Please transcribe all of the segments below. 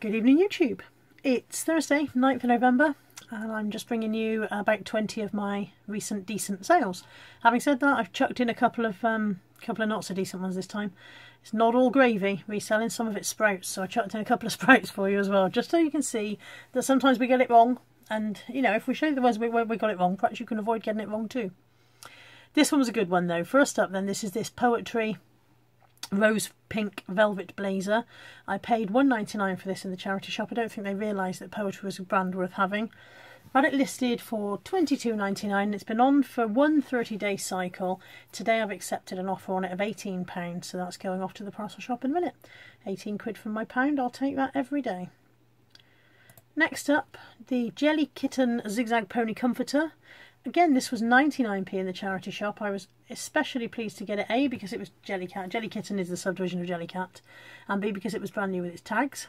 Good evening YouTube. It's Thursday, 9th of November, and I'm just bringing you about 20 of my recent decent sales. Having said that, I've chucked in a couple of um, couple of not so decent ones this time. It's not all gravy, reselling some of it sprouts, so I chucked in a couple of sprouts for you as well, just so you can see that sometimes we get it wrong, and you know, if we show you the ones we, we got it wrong, perhaps you can avoid getting it wrong too. This one was a good one though. First up then, this is this Poetry rose pink velvet blazer. I paid one ninety nine for this in the charity shop. I don't think they realised that Poetry was a brand worth having. I had it listed for twenty two ninety nine. It's been on for one 30 day cycle. Today I've accepted an offer on it of £18, so that's going off to the parcel shop in a minute. 18 quid from my pound, I'll take that every day. Next up, the Jelly Kitten Zigzag Pony Comforter. Again, this was 99p in the charity shop. I was especially pleased to get it, A, because it was Jellycat. Jelly Kitten is the subdivision of Jellycat. And B, because it was brand new with its tags.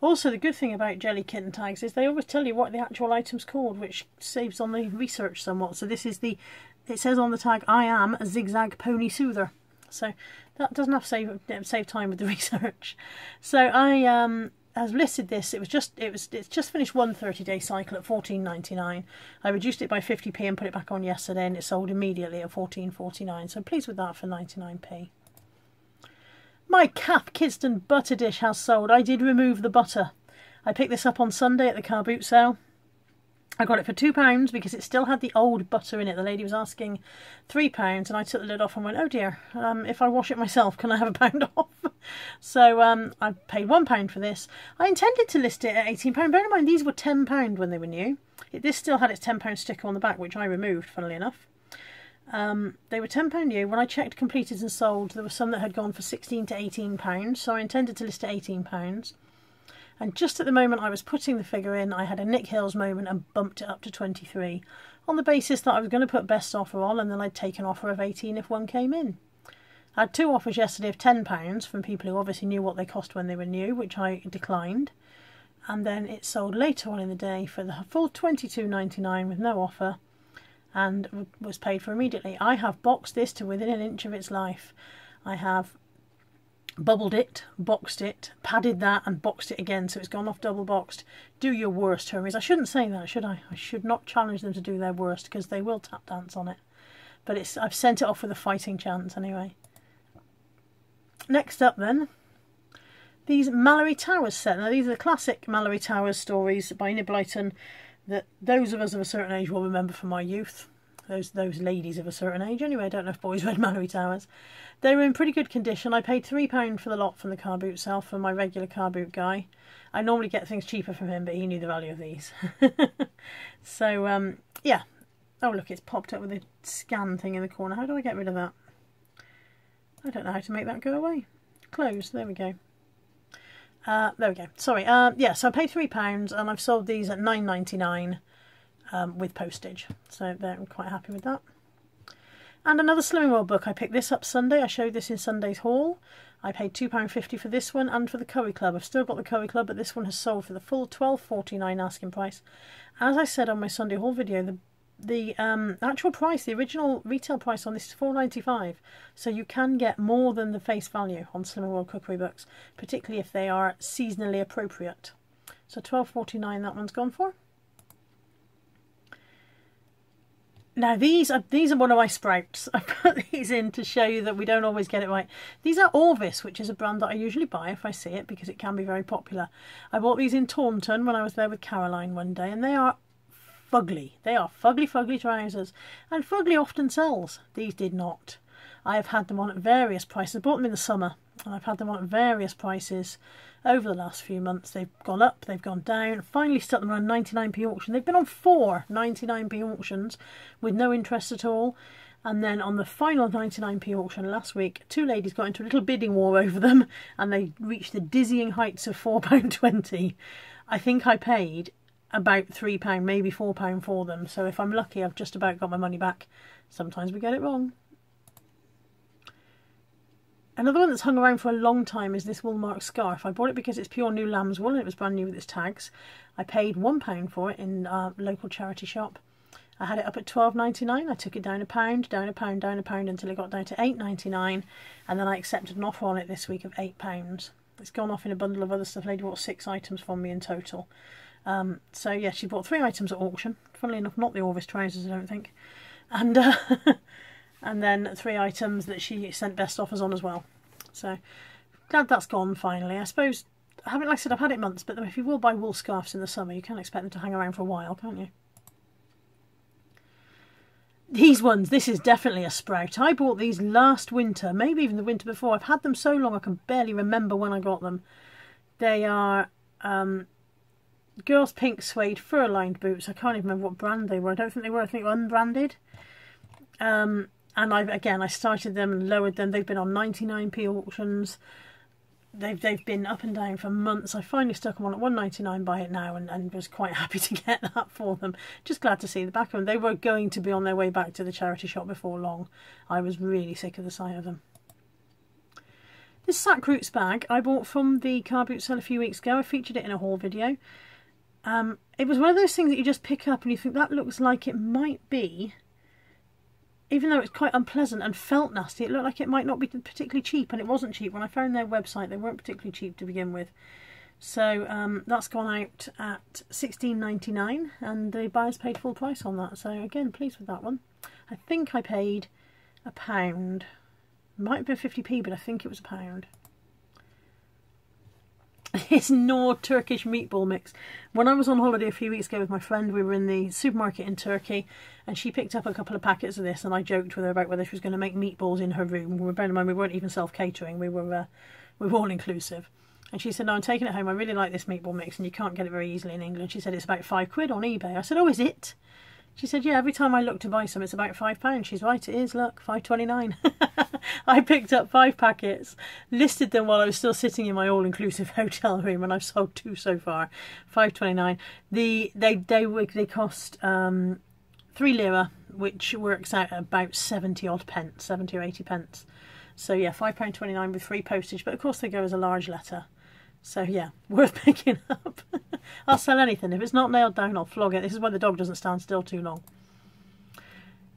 Also, the good thing about Jelly Kitten tags is they always tell you what the actual item's called, which saves on the research somewhat. So this is the, it says on the tag, I am a Zigzag Pony Soother. So that doesn't have to save, save time with the research. So I um, has listed this. It was just it was it's just finished one 30 day cycle at 14.99. I reduced it by 50p and put it back on yesterday, and it sold immediately at 14.49. So pleased with that for 99p. My Cath Kidston butter dish has sold. I did remove the butter. I picked this up on Sunday at the car boot sale. I got it for £2 because it still had the old butter in it. The lady was asking £3 and I took the lid off and went, oh dear, um, if I wash it myself, can I have a pound off? so um, I paid £1 for this. I intended to list it at £18. Bear in mind, these were £10 when they were new. It, this still had its £10 sticker on the back, which I removed, funnily enough. Um, they were £10 new. When I checked completed and sold, there were some that had gone for 16 to £18, so I intended to list at £18. And just at the moment I was putting the figure in, I had a Nick Hills moment and bumped it up to 23 on the basis that I was going to put best offer on and then I'd take an offer of 18 if one came in. I had two offers yesterday of £10 from people who obviously knew what they cost when they were new, which I declined. And then it sold later on in the day for the full 22.99 with no offer and was paid for immediately. I have boxed this to within an inch of its life. I have bubbled it, boxed it, padded that and boxed it again so it's gone off double boxed. Do your worst, Hermes. I shouldn't say that, should I? I should not challenge them to do their worst because they will tap dance on it. But it's I've sent it off with a fighting chance anyway. Next up then, these Malory Towers set. Now these are the classic Malory Towers stories by Enid Blyton that those of us of a certain age will remember from our youth those those ladies of a certain age. Anyway, I don't know if boys read Malory Towers. They were in pretty good condition. I paid £3 for the lot from the car boot sale for my regular car boot guy. I normally get things cheaper from him, but he knew the value of these. so, um, yeah. Oh, look, it's popped up with a scan thing in the corner. How do I get rid of that? I don't know how to make that go away. Close. There we go. Uh, there we go. Sorry. Uh, yeah, so I paid £3 and I've sold these at nine ninety nine um, with postage. So I'm quite happy with that. And another Slimming World book. I picked this up Sunday. I showed this in Sunday's haul. I paid £2.50 for this one and for the Curry Club. I've still got the Curry Club, but this one has sold for the full twelve forty nine asking price. As I said on my Sunday haul video, the the um, actual price, the original retail price on this is four ninety five. So you can get more than the face value on Slimming World cookery books, particularly if they are seasonally appropriate. So twelve forty nine that one's gone for. Now these are these are one of my sprouts. I put these in to show you that we don't always get it right. These are Orvis, which is a brand that I usually buy if I see it because it can be very popular. I bought these in Taunton when I was there with Caroline one day, and they are fugly. They are fugly, fugly trousers, and fugly often sells. These did not. I have had them on at various prices. I bought them in the summer, and I've had them at various prices over the last few months. They've gone up, they've gone down. Finally stuck them on 99p auction. They've been on four 99p auctions with no interest at all. And then on the final 99p auction last week, two ladies got into a little bidding war over them and they reached the dizzying heights of £4.20. I think I paid about £3, maybe £4 for them. So if I'm lucky, I've just about got my money back. Sometimes we get it wrong. Another one that's hung around for a long time is this Woolmark scarf. I bought it because it's pure new lamb's wool and it was brand new with its tags. I paid £1 for it in a local charity shop. I had it up at twelve ninety nine. I took it down a pound, down a pound, down a pound until it got down to eight ninety nine, and then I accepted an offer on it this week of eight pounds. It's gone off in a bundle of other stuff. Lady bought six items from me in total. Um, so yeah, she bought three items at auction. Funnily enough, not the Orvis trousers, I don't think. And uh, and then three items that she sent best offers on as well. So glad that's gone finally. I suppose I haven't, like I said, I've had it months, but if you will buy wool scarves in the summer, you can't expect them to hang around for a while, can't you? These ones, this is definitely a sprout. I bought these last winter, maybe even the winter before. I've had them so long I can barely remember when I got them. They are um, girls' pink suede fur-lined boots. I can't even remember what brand they were. I don't think they were. I think unbranded. Um, and I again, I started them and lowered them. They've been on 99p auctions they've they've been up and down for months. I finally stuck them on at one ninety nine by it now, and, and was quite happy to get that for them. Just glad to see the back of them. They were going to be on their way back to the charity shop before long. I was really sick of the sight of them. This Sakroots bag I bought from the car boot sale a few weeks ago. I featured it in a haul video. Um, it was one of those things that you just pick up and you think that looks like it might be even though it's quite unpleasant and felt nasty, it looked like it might not be particularly cheap, and it wasn't cheap. When I found their website, they weren't particularly cheap to begin with. So um, that's gone out at sixteen ninety nine, and the buyers paid full price on that. So again, pleased with that one. I think I paid a pound. Might have been fifty p, but I think it was a pound. It's Knorr Turkish meatball mix. When I was on holiday a few weeks ago with my friend, we were in the supermarket in Turkey, and she picked up a couple of packets of this, and I joked with her about whether she was going to make meatballs in her room. We in mind, we weren't even self-catering; we were uh, we were all inclusive. And she said, "No, I'm taking it home. I really like this meatball mix, and you can't get it very easily in England." She said it's about five quid on eBay. I said, "Oh, is it?" She said, "Yeah. Every time I look to buy some, it's about five pounds." She's right. It is. Look, five twenty nine. I picked up five packets, listed them while I was still sitting in my all-inclusive hotel room, and I've sold two so far. Five twenty-nine. The they they they cost um, three lira, which works out about seventy odd pence, seventy or eighty pence. So yeah, five pound twenty-nine with free postage, but of course they go as a large letter. So yeah, worth picking up. I'll sell anything. If it's not nailed down, I'll flog it. This is why the dog doesn't stand still too long.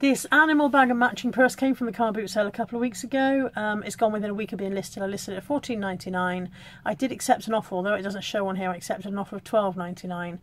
This animal bag and matching purse came from the car boot sale a couple of weeks ago. Um, it's gone within a week of being listed. I listed it at fourteen ninety nine. I did accept an offer, although it doesn't show on here. I accepted an offer of twelve ninety nine.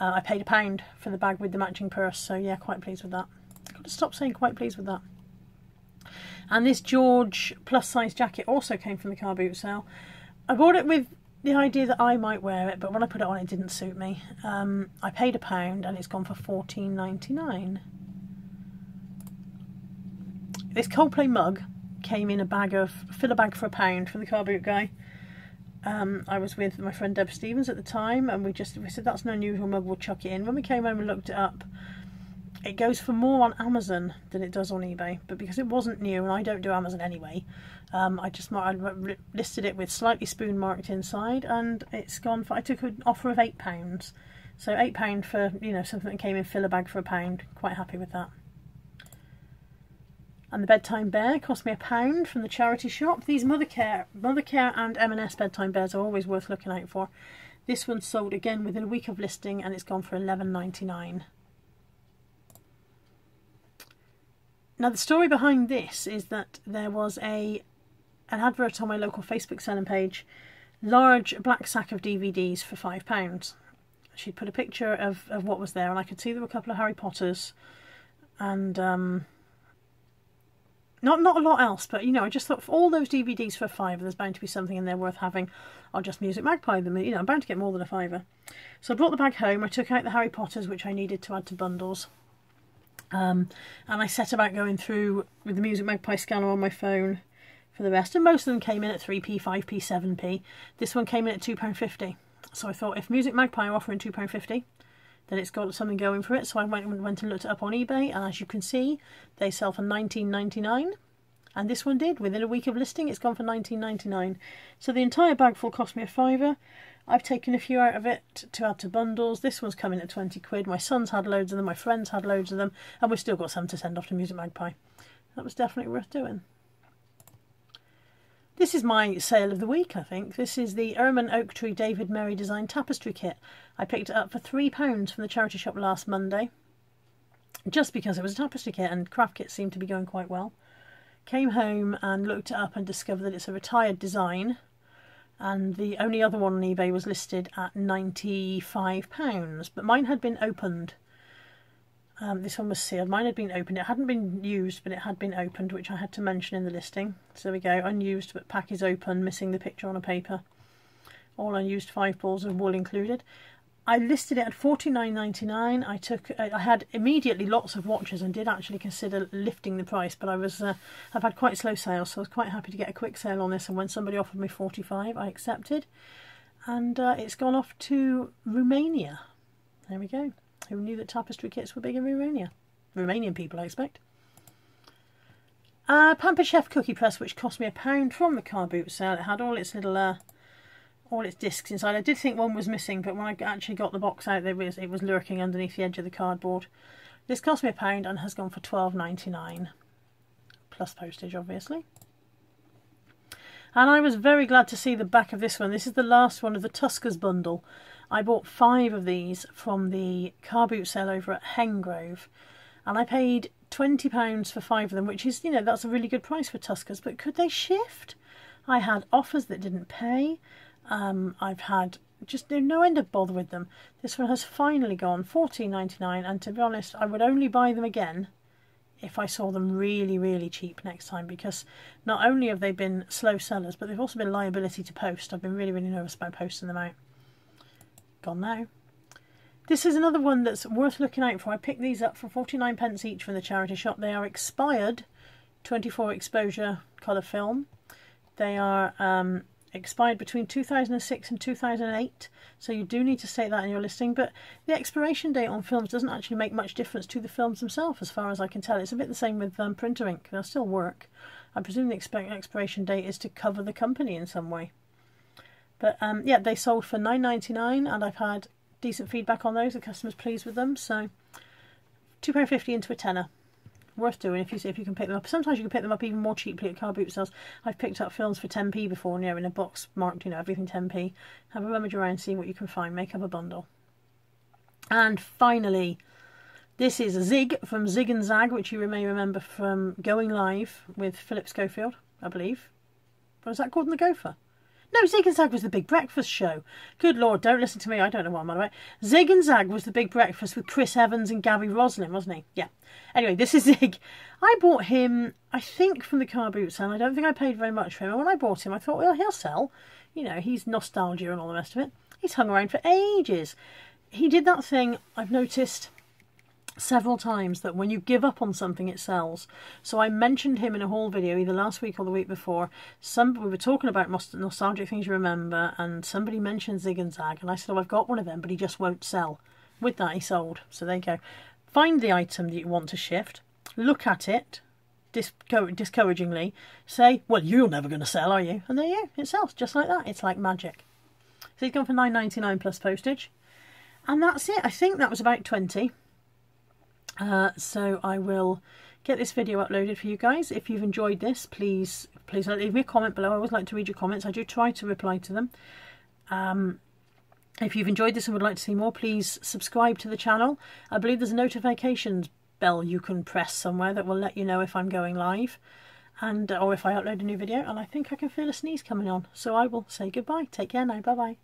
Uh, I paid a pound for the bag with the matching purse, so yeah, quite pleased with that. I've got to stop saying quite pleased with that. And this George plus size jacket also came from the car boot sale. I bought it with the idea that I might wear it, but when I put it on, it didn't suit me. Um, I paid a pound, and it's gone for fourteen ninety nine. This Coldplay mug came in a bag of, fill a bag for a pound from the car boot guy. Um, I was with my friend Deb Stevens at the time and we just we said that's an unusual mug, we'll chuck it in. When we came home and looked it up, it goes for more on Amazon than it does on eBay. But because it wasn't new and I don't do Amazon anyway, um, I just I listed it with slightly spoon marked inside and it's gone for, I took an offer of £8. So £8 for, you know, something that came in filler bag for a pound. Quite happy with that. And the bedtime bear cost me a pound from the charity shop. These Mothercare, Mothercare and M&S bedtime bears are always worth looking out for. This one sold again within a week of listing and it's gone for eleven ninety nine. Now the story behind this is that there was a an advert on my local Facebook selling page, large black sack of DVDs for five pounds. She'd put a picture of, of what was there and I could see there were a couple of Harry Potters and um, not not a lot else, but you know, I just thought for all those DVDs for a fiver, there's bound to be something in there worth having. I'll just Music Magpie them. You know, I'm bound to get more than a fiver. So I brought the bag home. I took out the Harry Potters, which I needed to add to bundles. Um, and I set about going through with the Music Magpie scanner on my phone for the rest. And most of them came in at 3p, 5p, 7p. This one came in at £2.50. So I thought if Music Magpie are offering £2.50, then it's got something going for it. So I went, went and looked it up on eBay, and as you can see, they sell for 19.99, and this one did. Within a week of listing, it's gone for 19.99. So the entire bag full cost me a fiver. I've taken a few out of it to add to bundles. This one's coming at 20 quid. My son's had loads of them, my friends had loads of them, and we've still got some to send off to Music Magpie. That was definitely worth doing. This is my sale of the week, I think. This is the Ehrman Oak Tree David Merry Design Tapestry Kit. I picked it up for £3 from the charity shop last Monday, just because it was a tapestry kit and craft kits seemed to be going quite well. Came home and looked it up and discovered that it's a retired design and the only other one on eBay was listed at £95, but mine had been opened. Um, this one was sealed. Mine had been opened. It hadn't been used, but it had been opened, which I had to mention in the listing. So there we go, unused, but pack is open, missing the picture on a paper. All unused five balls of wool included. I listed it at forty nine ninety nine. I took, I had immediately lots of watches and did actually consider lifting the price, but I was, uh, I've had quite slow sales, so I was quite happy to get a quick sale on this. And when somebody offered me forty five, I accepted, and uh, it's gone off to Romania. There we go. Who knew that tapestry kits were big in Romania? Romanian people, I expect. Uh, Pampered Chef cookie press, which cost me a pound from the car boot sale. It had all its little uh, all its discs inside. I did think one was missing, but when I actually got the box out, there was it was lurking underneath the edge of the cardboard. This cost me a pound and has gone for twelve ninety nine, plus postage, obviously. And I was very glad to see the back of this one. This is the last one of the Tuskers bundle. I bought five of these from the car boot sale over at Hengrove, and I paid twenty pounds for five of them, which is you know that's a really good price for Tuskers. But could they shift? I had offers that didn't pay. Um, I've had just no end of bother with them. This one has finally gone fourteen ninety nine, and to be honest, I would only buy them again if I saw them really, really cheap next time because not only have they been slow sellers, but they've also been liability to post. I've been really, really nervous about posting them out. Gone now. This is another one that's worth looking out for. I picked these up for 49 pence each from the charity shop. They are expired 24 exposure colour film. They are um, expired between 2006 and 2008 so you do need to state that in your listing but the expiration date on films doesn't actually make much difference to the films themselves as far as I can tell. It's a bit the same with um, printer ink. They'll still work. I presume the expiration date is to cover the company in some way. But um, yeah they sold for 9.99 and I've had decent feedback on those. The customers pleased with them so £2.50 into a tenner worth doing if you if you can pick them up. Sometimes you can pick them up even more cheaply at car boot sales. I've picked up films for 10p before, you know, in a box marked, you know, everything 10p. Have a rummage around, see what you can find, make up a bundle. And finally, this is Zig from Zig and Zag, which you may remember from Going Live with Philip Schofield, I believe. Was that called The Gopher? No, Zig and Zag was the Big Breakfast show. Good Lord, don't listen to me. I don't know what I'm on about. Zig and Zag was the Big Breakfast with Chris Evans and Gaby Roslin, wasn't he? Yeah. Anyway, this is Zig. I bought him, I think, from the car boot sale. I don't think I paid very much for him. And when I bought him, I thought, well, he'll sell. You know, he's nostalgia and all the rest of it. He's hung around for ages. He did that thing I've noticed several times that when you give up on something it sells. So i mentioned him in a haul video either last week or the week before. Some we were talking about nostalgic things you remember and somebody mentioned zig and zag and i said oh i've got one of them but he just won't sell. With that he sold. So there you go. Find the item that you want to shift. Look at it discouragingly. Say well you're never going to sell are you? And there you go. It sells just like that. It's like magic. So he's gone for 9.99 plus postage. And that's it. I think that was about 20 uh, so I will get this video uploaded for you guys. If you've enjoyed this, please please leave me a comment below. I always like to read your comments. I do try to reply to them. Um, if you've enjoyed this and would like to see more, please subscribe to the channel. I believe there's a notifications bell you can press somewhere that will let you know if I'm going live and or if I upload a new video. And I think I can feel a sneeze coming on. So I will say goodbye. Take care now. Bye-bye.